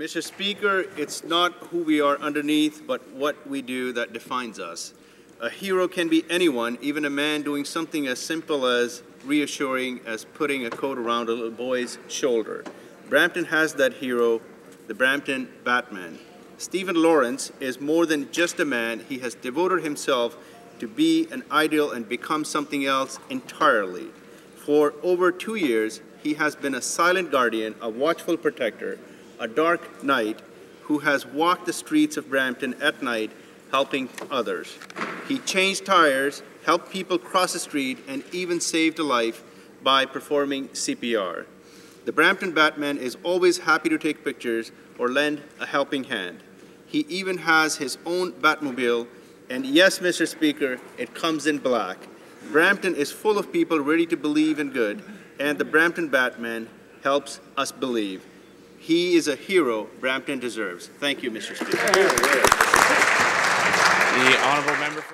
Mr. Speaker, it's not who we are underneath, but what we do that defines us. A hero can be anyone, even a man doing something as simple as reassuring as putting a coat around a little boy's shoulder. Brampton has that hero, the Brampton Batman. Stephen Lawrence is more than just a man. He has devoted himself to be an ideal and become something else entirely. For over two years, he has been a silent guardian, a watchful protector, a dark knight who has walked the streets of Brampton at night helping others. He changed tires, helped people cross the street, and even saved a life by performing CPR. The Brampton Batman is always happy to take pictures or lend a helping hand. He even has his own Batmobile, and yes, Mr. Speaker, it comes in black. Brampton is full of people ready to believe in good, and the Brampton Batman helps us believe. He is a hero Brampton deserves. Thank you, Mr. Speaker. The honourable member.